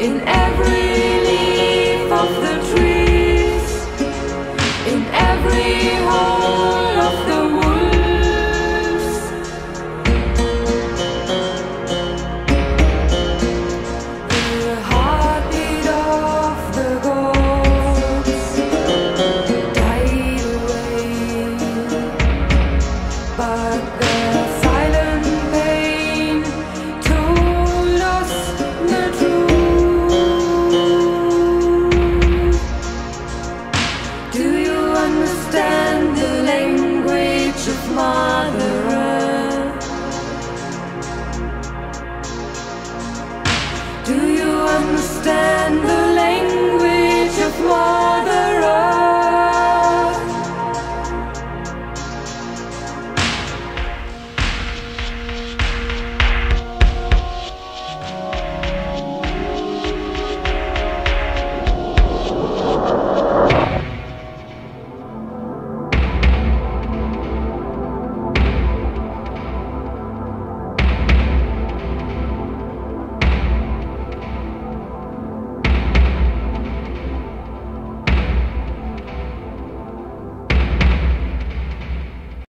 in every understand the language of water.